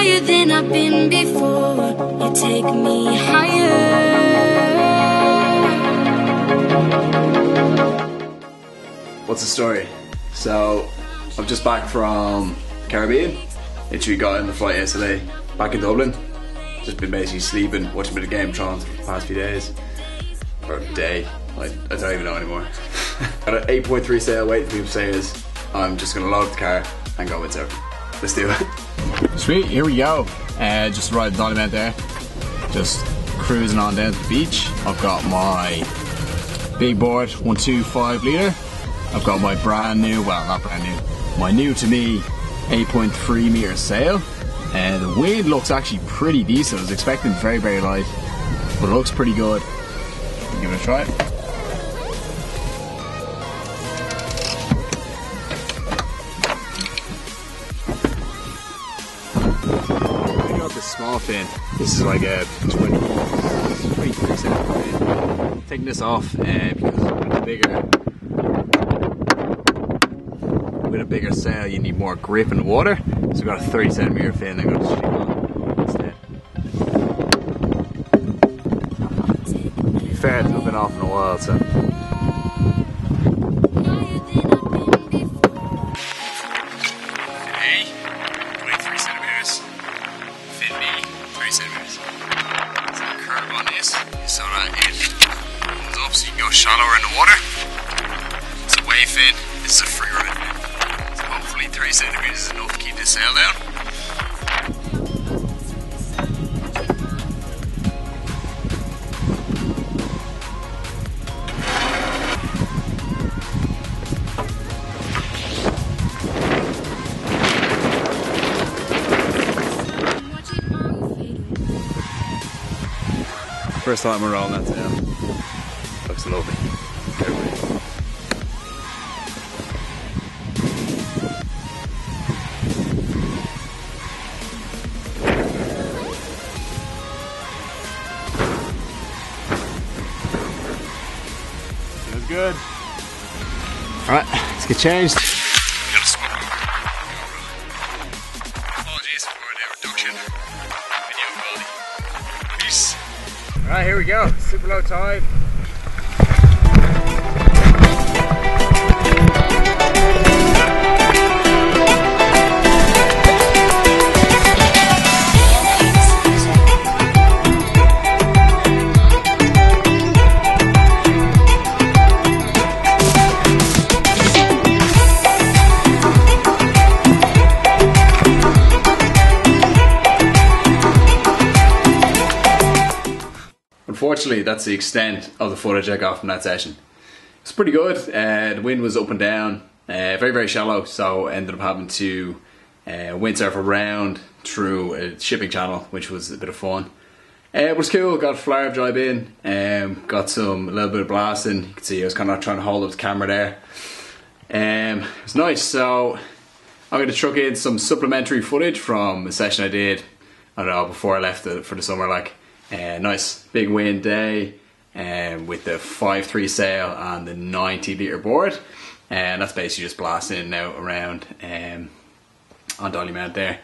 higher than I've been before. You take me higher. What's the story? So, I'm just back from Caribbean. Literally got in the flight yesterday, back in Dublin. Just been basically sleeping, watching a bit of Game of Thrones for the past few days. Or a day. I, I don't even know anymore. got an 8.3 sail waiting for people say is I'm just gonna load the car and go with it. Let's do it. Sweet, here we go. Uh, just arrived at Dollymount there. Just cruising on down to the beach. I've got my big board, 125 litre. I've got my brand new, well, not brand new, my new to me 8.3 metre sail. And the wind looks actually pretty decent. I was expecting very, very light, but it looks pretty good. Give it a try. Small fin. This is like a 20, 23 centimeter fin. Taking this off uh, because with a bigger with a bigger sail you need more grip the water. So I got a 30 centimeter fin. I got to stream on instead. To be fair, it's not been off in a while, so. Shallower in the water. It's a wave fin, this is a free ride fin. So hopefully 3 centimeters is enough to keep this sail down. First time we're rolling that sail. Looks lovely. Everybody. Feels good. Alright, let's get changed. Apologies for the reduction video quality. Peace. Alright, here we go. Super low tide. Unfortunately, that's the extent of the footage I got from that session. It's pretty good. Uh, the wind was up and down, uh, very very shallow, so ended up having to uh, windsurf around through a shipping channel, which was a bit of fun. Uh, it was cool. Got a flare of jibe in, um, got some a little bit of blasting. You can see I was kind of trying to hold up the camera there. Um, it was nice. So I'm going to chuck in some supplementary footage from a session I did. I don't know before I left the, for the summer. Like uh, nice big wind day, um, with the five three sail and the 90 liter board, and that's basically just blasting out around um, on Dollymount there.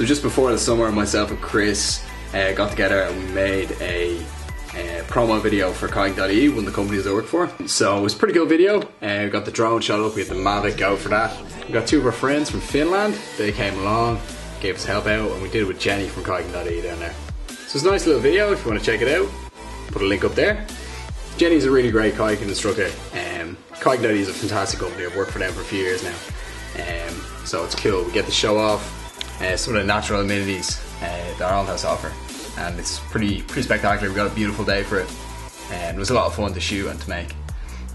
So just before the summer, myself and Chris uh, got together and we made a, uh promo video for Kayak.ie, one of the companies I work for. So it was a pretty cool video. Uh, we got the drone shot up, we had the Mavic Go for that. We got two of our friends from Finland. They came along, gave us help out, and we did it with Jenny from Kayak.ie down there. So it's a nice little video if you want to check it out. Put a link up there. Jenny's a really great kayaking instructor. Um, Kayak.ie is a fantastic company. I've worked for them for a few years now. Um, so it's cool. We get to show off uh, some of the natural amenities uh, that Ireland has to offer, and it's pretty pretty spectacular. We got a beautiful day for it, and it was a lot of fun to shoot and to make.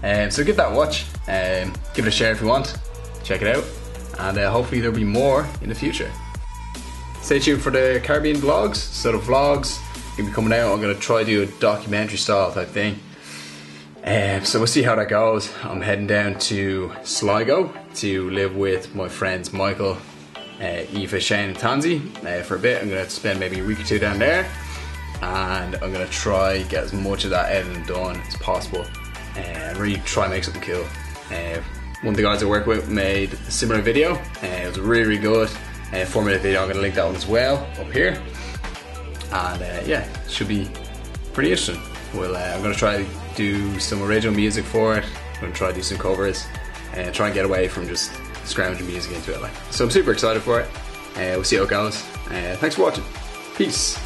Um, so give that a watch. Um, give it a share if you want. Check it out, and uh, hopefully there'll be more in the future. Stay tuned for the Caribbean vlogs. So the vlogs gonna be coming out. I'm gonna try to do a documentary style type thing. Um, so we'll see how that goes. I'm heading down to Sligo to live with my friends Michael, uh, Eva, Shane, and Tansy uh, for a bit. I'm going to spend maybe a week or two down there, and I'm going to try get as much of that editing done as possible, and really try and make something cool. Uh, one of the guys I work with made a similar video. Uh, it was really, really good. Uh, four minute video. I'm going to link that one as well up here, and uh, yeah, should be pretty interesting. Well, uh, I'm going to try to do some original music for it. I'm going to try to do some covers and try and get away from just scrounging music into it. Like, so I'm super excited for it. Uh, we'll see how it goes. Uh, thanks for watching. Peace.